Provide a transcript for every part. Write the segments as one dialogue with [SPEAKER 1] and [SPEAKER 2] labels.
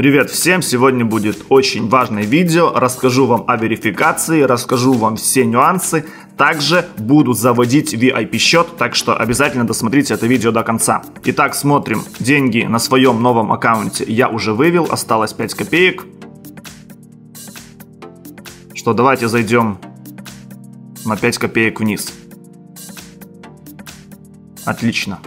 [SPEAKER 1] Привет всем! Сегодня будет очень важное видео. Расскажу вам о верификации, расскажу вам все нюансы. Также буду заводить VIP счет, так что обязательно досмотрите это видео до конца. Итак, смотрим. Деньги на своем новом аккаунте я уже вывел, осталось 5 копеек. Что, давайте зайдем на 5 копеек вниз. Отлично.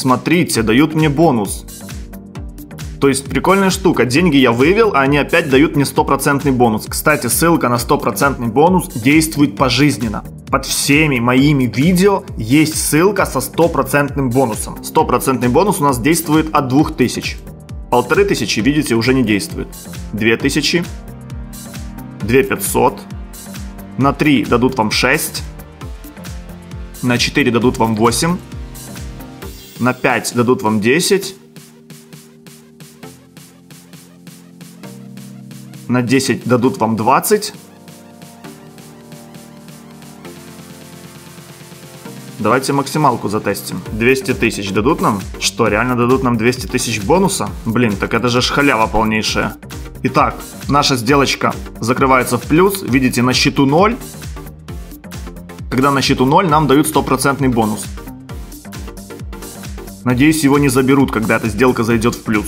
[SPEAKER 1] Смотрите, дают мне бонус. То есть прикольная штука. Деньги я вывел, а они опять дают мне стопроцентный бонус. Кстати, ссылка на стопроцентный бонус действует пожизненно. Под всеми моими видео есть ссылка со стопроцентным бонусом. Стопроцентный бонус у нас действует от 2000. Полторы тысячи, видите, уже не действует. 2000. 2500. На 3 дадут вам 6. На 4 дадут вам 8. На 5 дадут вам 10. На 10 дадут вам 20. Давайте максималку затестим. 200 тысяч дадут нам? Что, реально дадут нам 200 тысяч бонуса? Блин, так это же халява полнейшая. Итак, наша сделочка закрывается в плюс. Видите, на счету 0. Когда на счету 0, нам дают стопроцентный бонус. Надеюсь, его не заберут, когда эта сделка зайдет в плюс.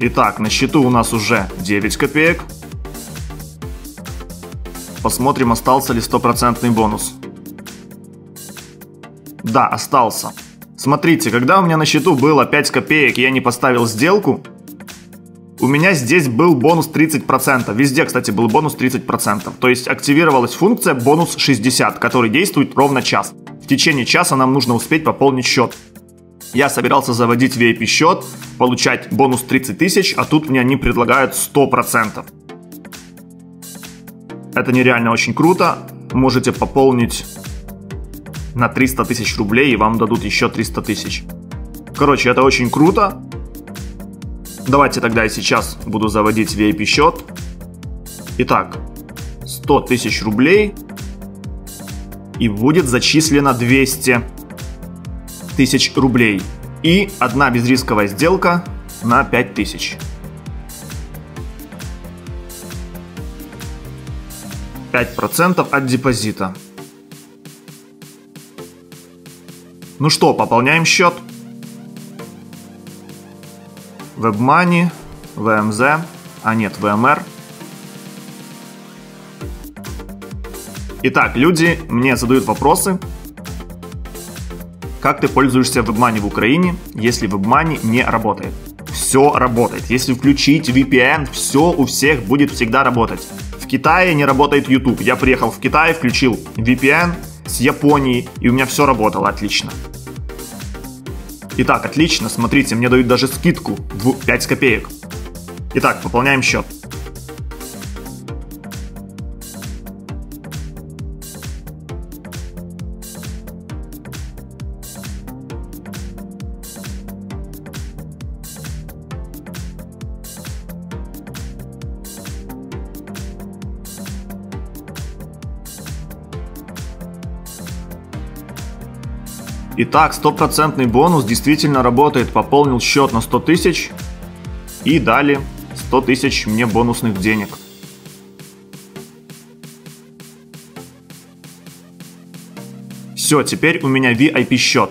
[SPEAKER 1] Итак, на счету у нас уже 9 копеек. Посмотрим, остался ли стопроцентный бонус. Да, остался. Смотрите, когда у меня на счету было 5 копеек, я не поставил сделку, у меня здесь был бонус 30%. Везде, кстати, был бонус 30%. То есть активировалась функция бонус 60, который действует ровно час течение часа нам нужно успеть пополнить счет. Я собирался заводить VIP счет, получать бонус 30 тысяч, а тут мне они предлагают 100%. Это нереально очень круто. Можете пополнить на 300 тысяч рублей и вам дадут еще 300 тысяч. Короче, это очень круто. Давайте тогда я сейчас буду заводить VIP счет. Итак, 100 тысяч рублей и будет зачислено 200 тысяч рублей. И одна безрисковая сделка на 5000. Пять процентов от депозита. Ну что, пополняем счет. WebMoney, VMZ, а нет, VMR – Итак, люди мне задают вопросы. Как ты пользуешься WebMoney в Украине, если WebMoney не работает? Все работает. Если включить VPN, все у всех будет всегда работать. В Китае не работает YouTube. Я приехал в Китай, включил VPN с Японии, и у меня все работало отлично. Итак, отлично, смотрите, мне дают даже скидку в 5 копеек. Итак, пополняем счет. Итак, стопроцентный бонус действительно работает. Пополнил счет на 100 тысяч и дали 100 тысяч мне бонусных денег. Все, теперь у меня VIP счет.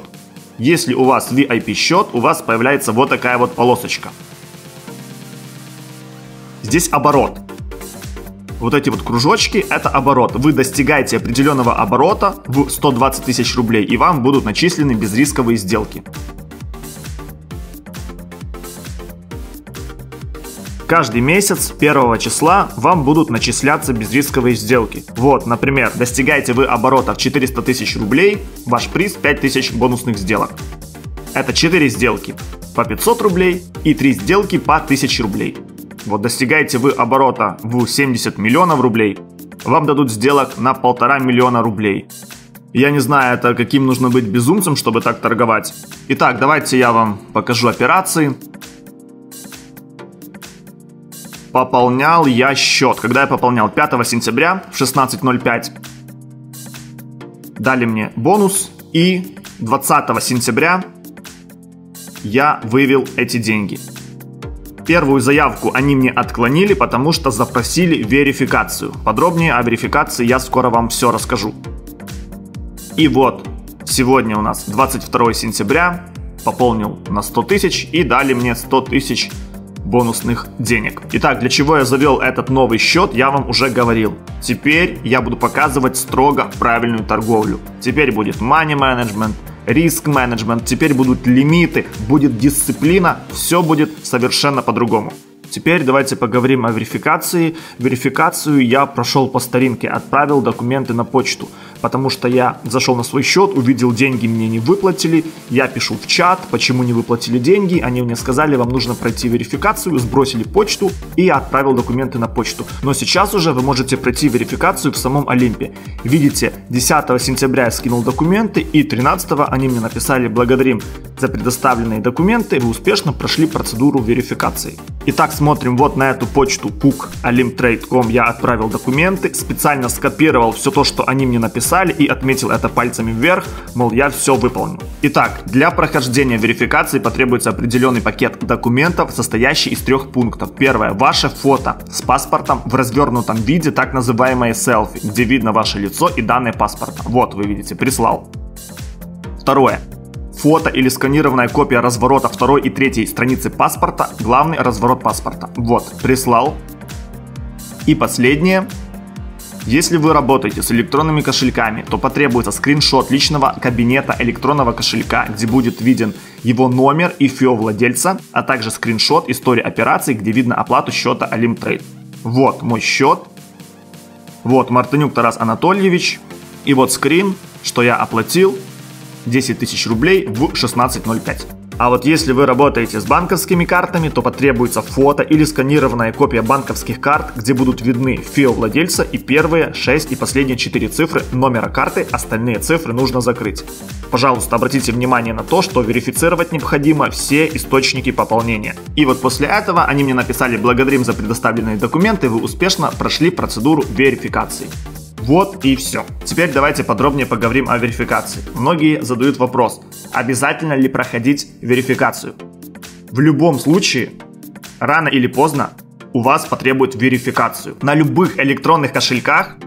[SPEAKER 1] Если у вас VIP счет, у вас появляется вот такая вот полосочка. Здесь оборот вот эти вот кружочки – это оборот. Вы достигаете определенного оборота в 120 тысяч рублей, и вам будут начислены безрисковые сделки. Каждый месяц 1 числа вам будут начисляться безрисковые сделки. Вот, например, достигаете вы оборота в 400 тысяч рублей, ваш приз 5000 бонусных сделок. Это 4 сделки по 500 рублей и 3 сделки по 1000 рублей. Вот достигаете вы оборота в 70 миллионов рублей, вам дадут сделок на полтора миллиона рублей. Я не знаю, это каким нужно быть безумцем, чтобы так торговать. Итак, давайте я вам покажу операции. Пополнял я счет. Когда я пополнял? 5 сентября в 16.05. Дали мне бонус. И 20 сентября я вывел эти деньги. Первую заявку они мне отклонили, потому что запросили верификацию. Подробнее о верификации я скоро вам все расскажу. И вот, сегодня у нас 22 сентября, пополнил на 100 тысяч и дали мне 100 тысяч бонусных денег. Итак, для чего я завел этот новый счет, я вам уже говорил. Теперь я буду показывать строго правильную торговлю. Теперь будет money management, риск менеджмент, теперь будут лимиты, будет дисциплина, все будет совершенно по-другому. Теперь давайте поговорим о верификации. Верификацию я прошел по старинке, отправил документы на почту потому что я зашел на свой счет, увидел деньги мне не выплатили, я пишу в чат, почему не выплатили деньги, они мне сказали, вам нужно пройти верификацию, сбросили почту, и я отправил документы на почту. Но сейчас уже вы можете пройти верификацию в самом Олимпе. Видите, 10 сентября я скинул документы, и 13 они мне написали «Благодарим за предоставленные документы, вы успешно прошли процедуру верификации». Итак, смотрим вот на эту почту cook.olimtrade.com я отправил документы, специально скопировал все то, что они мне написали, написали и отметил это пальцами вверх, мол, я все выполнил. Итак, для прохождения верификации потребуется определенный пакет документов, состоящий из трех пунктов. Первое. Ваше фото с паспортом в развернутом виде, так называемое селфи, где видно ваше лицо и данные паспорта. Вот, вы видите, прислал. Второе фото или сканированная копия разворота второй и третьей страницы паспорта, главный разворот паспорта. Вот, прислал. И последнее, если вы работаете с электронными кошельками, то потребуется скриншот личного кабинета электронного кошелька, где будет виден его номер и ФИО владельца, а также скриншот истории операций, где видно оплату счета Олимтрейд. Вот мой счет. Вот Мартынюк Тарас Анатольевич. И вот скрин, что я оплатил 10 тысяч рублей в 16.05. А вот если вы работаете с банковскими картами, то потребуется фото или сканированная копия банковских карт, где будут видны ФИО владельца и первые 6 и последние 4 цифры номера карты, остальные цифры нужно закрыть. Пожалуйста, обратите внимание на то, что верифицировать необходимо все источники пополнения. И вот после этого они мне написали «Благодарим за предоставленные документы, вы успешно прошли процедуру верификации». Вот и все. Теперь давайте подробнее поговорим о верификации. Многие задают вопрос, обязательно ли проходить верификацию? В любом случае, рано или поздно у вас потребует верификацию. На любых электронных кошельках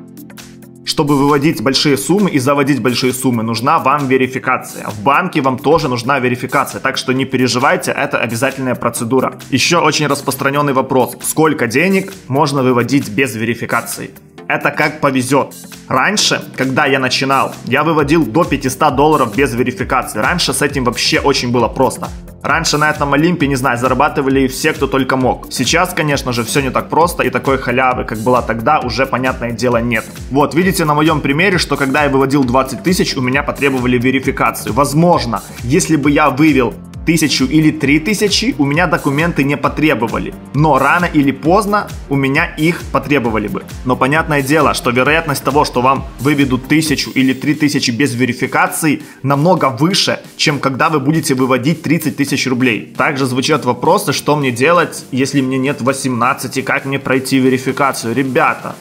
[SPEAKER 1] чтобы выводить большие суммы и заводить большие суммы, нужна вам верификация. В банке вам тоже нужна верификация, так что не переживайте, это обязательная процедура. Еще очень распространенный вопрос, сколько денег можно выводить без верификации? Это как повезет. Раньше, когда я начинал, я выводил до 500 долларов без верификации. Раньше с этим вообще очень было просто. Раньше на этом Олимпе, не знаю, зарабатывали все, кто только мог. Сейчас, конечно же, все не так просто, и такой халявы, как была тогда, уже, понятное дело, нет. Вот, видите на моем примере, что когда я выводил 20 тысяч, у меня потребовали верификацию. Возможно, если бы я вывел тысячу или три тысячи, у меня документы не потребовали. Но рано или поздно у меня их потребовали бы. Но понятное дело, что вероятность того, что вам выведут тысячу или три тысячи без верификации, намного выше, чем когда вы будете выводить 30 тысяч рублей. Также звучат вопросы, что мне делать, если мне нет 18, как мне пройти верификацию. Ребята,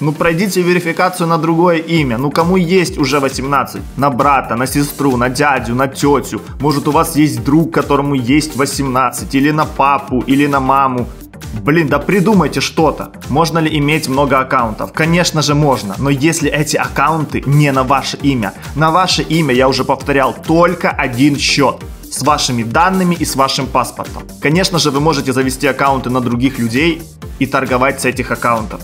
[SPEAKER 1] ну пройдите верификацию на другое имя. Ну кому есть уже 18? На брата, на сестру, на дядю, на тетю. Может у вас есть друг, которому есть 18. Или на папу, или на маму. Блин, да придумайте что-то. Можно ли иметь много аккаунтов? Конечно же можно, но если эти аккаунты не на ваше имя. На ваше имя, я уже повторял, только один счет с вашими данными и с вашим паспортом. Конечно же, вы можете завести аккаунты на других людей и торговать с этих аккаунтов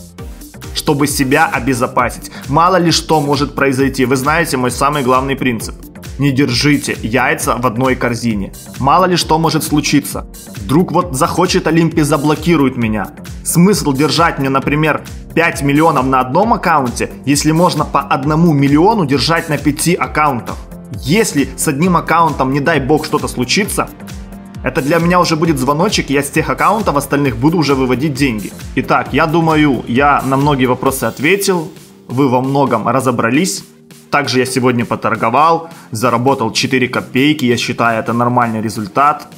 [SPEAKER 1] чтобы себя обезопасить. Мало ли что может произойти. Вы знаете мой самый главный принцип. Не держите яйца в одной корзине. Мало ли что может случиться. Вдруг вот захочет Олимпия заблокирует меня. Смысл держать мне, например, 5 миллионов на одном аккаунте, если можно по одному миллиону держать на 5 аккаунтах. Если с одним аккаунтом, не дай бог, что-то случится, это для меня уже будет звоночек, я с тех аккаунтов остальных буду уже выводить деньги. Итак, я думаю, я на многие вопросы ответил, вы во многом разобрались. Также я сегодня поторговал, заработал 4 копейки, я считаю это нормальный результат.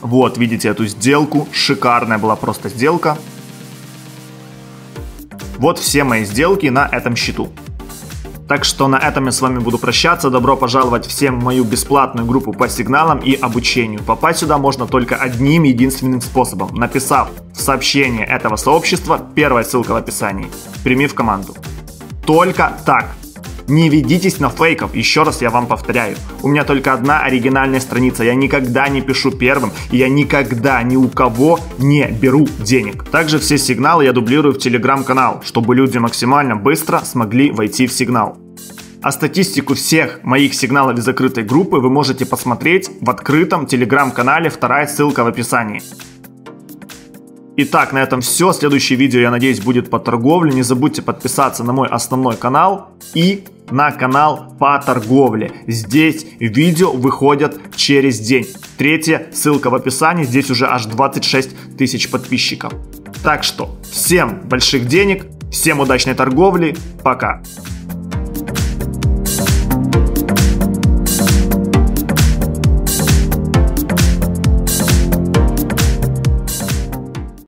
[SPEAKER 1] Вот, видите эту сделку, шикарная была просто сделка. Вот все мои сделки на этом счету. Так что на этом я с вами буду прощаться. Добро пожаловать всем в мою бесплатную группу по сигналам и обучению. Попасть сюда можно только одним единственным способом. Написав в сообщение этого сообщества, первая ссылка в описании. Прими в команду. Только так. Не ведитесь на фейков, еще раз я вам повторяю. У меня только одна оригинальная страница, я никогда не пишу первым, и я никогда ни у кого не беру денег. Также все сигналы я дублирую в телеграм-канал, чтобы люди максимально быстро смогли войти в сигнал. А статистику всех моих сигналов из закрытой группы вы можете посмотреть в открытом телеграм-канале, вторая ссылка в описании. Итак, на этом все. Следующее видео, я надеюсь, будет по торговле. Не забудьте подписаться на мой основной канал и на канал по торговле. Здесь видео выходят через день. Третья ссылка в описании. Здесь уже аж 26 тысяч подписчиков. Так что всем больших денег, всем удачной торговли. Пока.